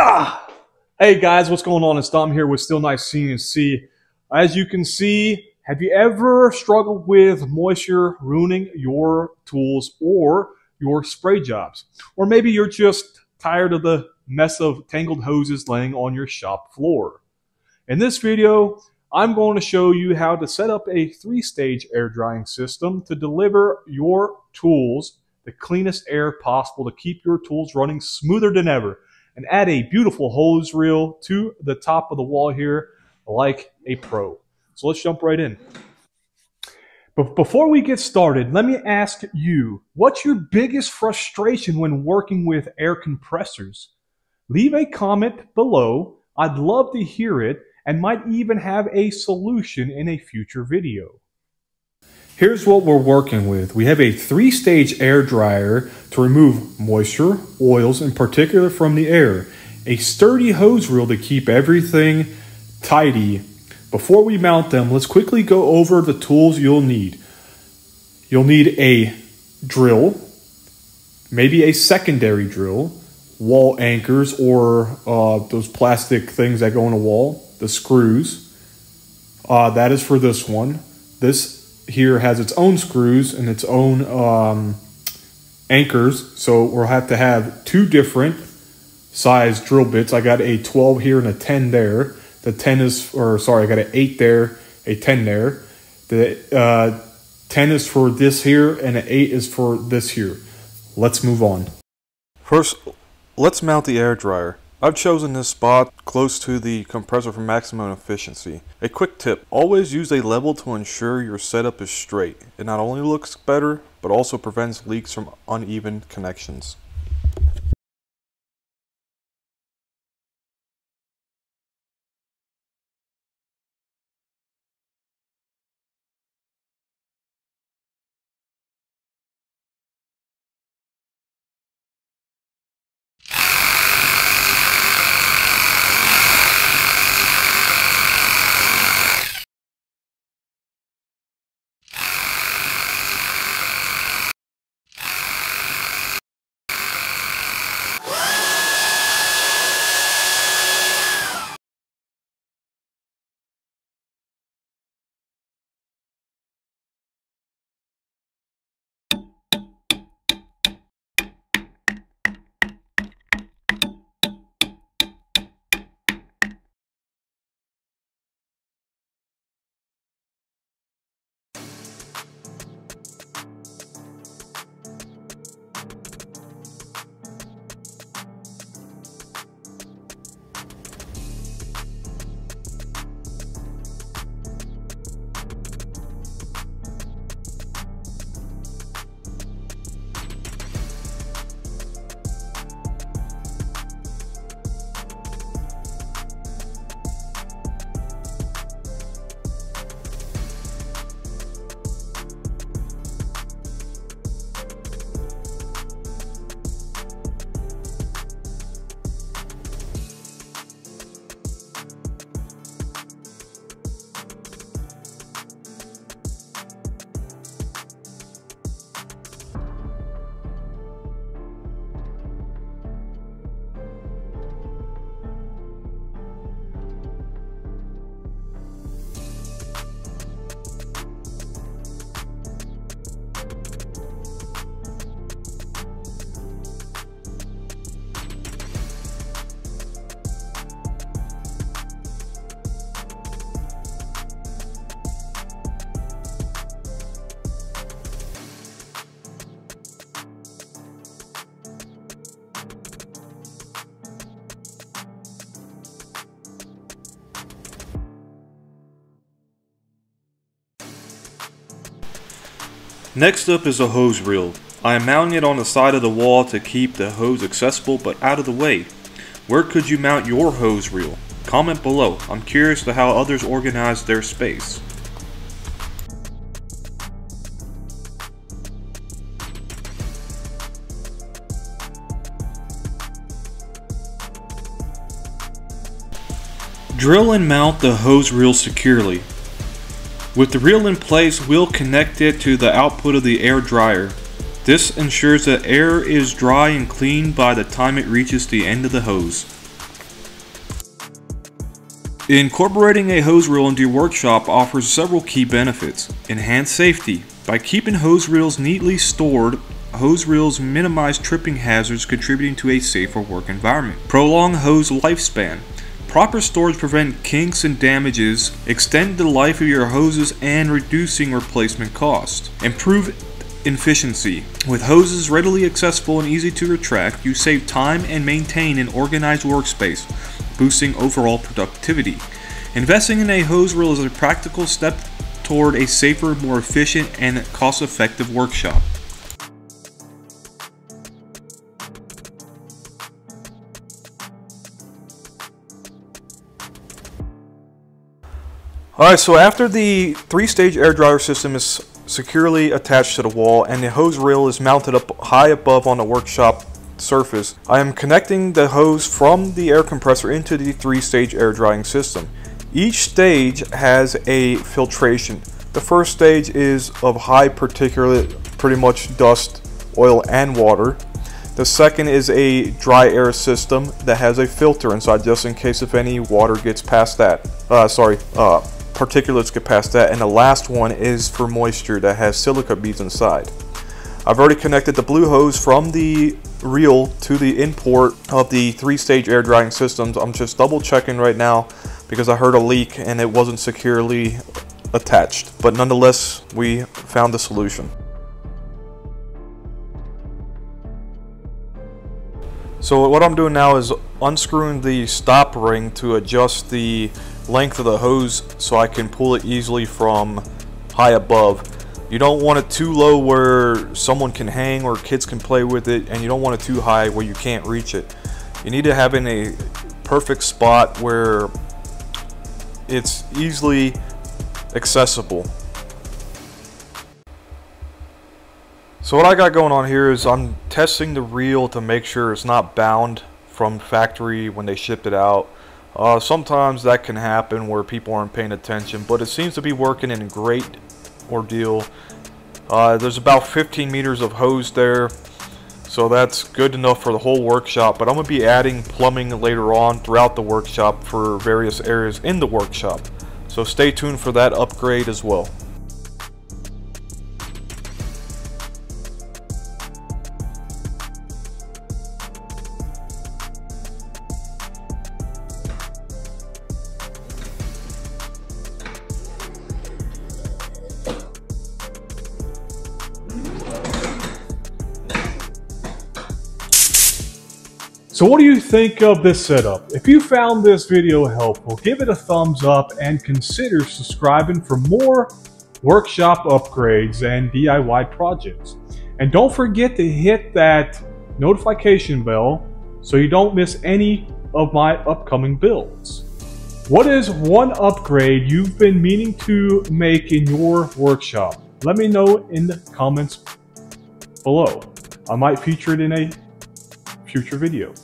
Ah, hey guys, what's going on? It's Dom here with SteelKnight CNC. See, as you can see, have you ever struggled with moisture ruining your tools or your spray jobs? Or maybe you're just tired of the mess of tangled hoses laying on your shop floor. In this video, I'm going to show you how to set up a three-stage air drying system to deliver your tools the cleanest air possible to keep your tools running smoother than ever and add a beautiful hose reel to the top of the wall here like a pro. So let's jump right in. But before we get started, let me ask you, what's your biggest frustration when working with air compressors? Leave a comment below. I'd love to hear it and might even have a solution in a future video. Here's what we're working with. We have a three-stage air dryer to remove moisture, oils, in particular from the air. A sturdy hose reel to keep everything tidy. Before we mount them, let's quickly go over the tools you'll need. You'll need a drill, maybe a secondary drill, wall anchors or uh, those plastic things that go in a wall, the screws. Uh, that is for this one. This here has its own screws and its own um, anchors. So we'll have to have two different size drill bits. I got a 12 here and a 10 there. The 10 is, or sorry, I got an 8 there, a 10 there. The uh, 10 is for this here and an 8 is for this here. Let's move on. First, let's mount the air dryer. I've chosen this spot close to the compressor for maximum efficiency. A quick tip, always use a level to ensure your setup is straight. It not only looks better, but also prevents leaks from uneven connections. Next up is a hose reel. I am mounting it on the side of the wall to keep the hose accessible but out of the way. Where could you mount your hose reel? Comment below. I'm curious to how others organize their space. Drill and mount the hose reel securely. With the reel in place, we'll connect it to the output of the air dryer. This ensures that air is dry and clean by the time it reaches the end of the hose. Incorporating a hose reel into your workshop offers several key benefits. Enhanced safety. By keeping hose reels neatly stored, hose reels minimize tripping hazards contributing to a safer work environment. Prolong hose lifespan. Proper storage prevent kinks and damages, extend the life of your hoses and reducing replacement costs. Improve efficiency. With hoses readily accessible and easy to retract, you save time and maintain an organized workspace boosting overall productivity. Investing in a hose reel is a practical step toward a safer, more efficient, and cost effective workshop. Alright, so after the three-stage air dryer system is securely attached to the wall and the hose reel is mounted up high above on the workshop surface. I am connecting the hose from the air compressor into the three-stage air drying system. Each stage has a filtration. The first stage is of high particulate, pretty much dust, oil, and water. The second is a dry air system that has a filter inside just in case if any water gets past that. Uh, sorry, uh, particulates get past that. And the last one is for moisture that has silica beads inside. I've already connected the blue hose from the reel to the import of the three-stage air drying systems. I'm just double checking right now because I heard a leak and it wasn't securely attached. But nonetheless, we found the solution. So what I'm doing now is unscrewing the stop ring to adjust the length of the hose so I can pull it easily from high above. You don't want it too low where someone can hang or kids can play with it, and you don't want it too high where you can't reach it. You need to have in a perfect spot where it's easily accessible. So what I got going on here is I'm testing the reel to make sure it's not bound from factory when they shipped it out. Uh, sometimes that can happen where people aren't paying attention, but it seems to be working in great ordeal. Uh, there's about 15 meters of hose there, so that's good enough for the whole workshop, but I'm going to be adding plumbing later on throughout the workshop for various areas in the workshop. So stay tuned for that upgrade as well. So what do you think of this setup? If you found this video helpful, give it a thumbs up and consider subscribing for more workshop upgrades and DIY projects. And don't forget to hit that notification bell so you don't miss any of my upcoming builds. What is one upgrade you've been meaning to make in your workshop? Let me know in the comments below. I might feature it in a future video.